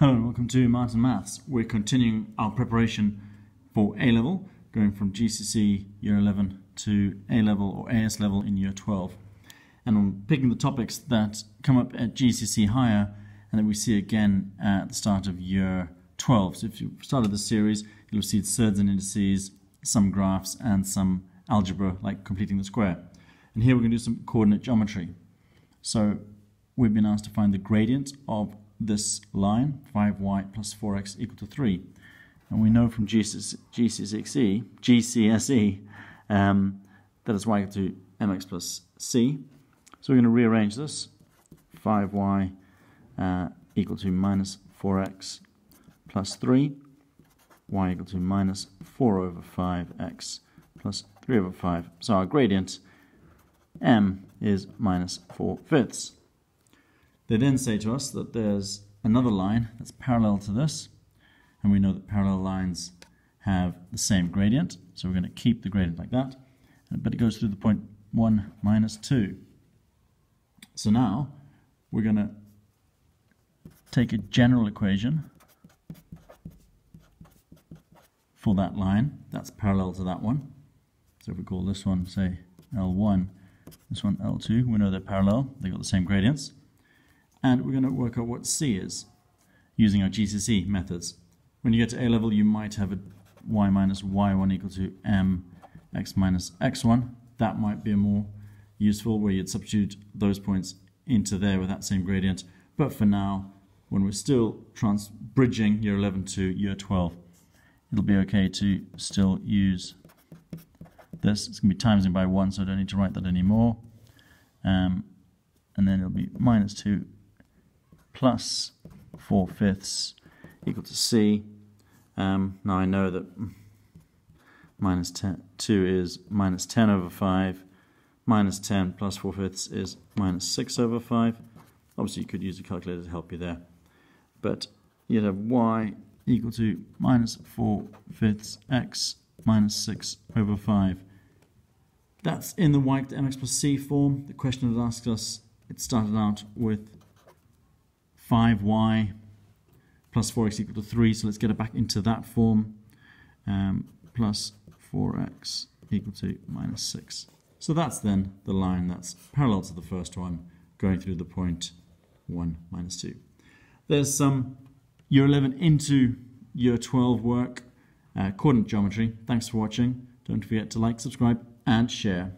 Hello and welcome to Martin Maths. We're continuing our preparation for A level, going from GCSE Year 11 to A level or AS level in Year 12. And I'm picking the topics that come up at GCSE higher and that we see again at the start of Year 12. So if you started the series, you'll see surds and indices, some graphs, and some algebra like completing the square. And here we're going to do some coordinate geometry. So we've been asked to find the gradient of this line, 5y plus 4x equal to 3. And we know from GCSE, GCSE um, that it's y equal to mx plus c. So we're going to rearrange this. 5y uh, equal to minus 4x plus 3. y equal to minus 4 over 5x plus 3 over 5. So our gradient m is minus 4 fifths. They then say to us that there's another line that's parallel to this, and we know that parallel lines have the same gradient, so we're going to keep the gradient like that, but it goes through the point 1 minus 2. So now we're going to take a general equation for that line that's parallel to that one. So if we call this one, say, L1, this one L2, we know they're parallel, they've got the same gradients and we're going to work out what C is using our GCSE methods. When you get to A level, you might have a y minus y1 equal to m x minus x1. That might be a more useful where you'd substitute those points into there with that same gradient. But for now, when we're still trans bridging year 11 to year 12, it'll be okay to still use this. It's going to be timesing by 1, so I don't need to write that anymore. Um, and then it'll be minus 2 plus 4 fifths equal to C. Um, now I know that minus 10, 2 is minus 10 over 5. Minus 10 plus 4 fifths is minus 6 over 5. Obviously you could use a calculator to help you there. But you'd have y equal to minus 4 fifths x minus 6 over 5. That's in the y to mx plus c form. The question had asked us, it started out with 5y plus 4x equal to 3. So let's get it back into that form. Um, plus 4x equal to minus 6. So that's then the line that's parallel to the first one going through the point 1 minus 2. There's some year 11 into year 12 work, uh, coordinate geometry. Thanks for watching. Don't forget to like, subscribe and share.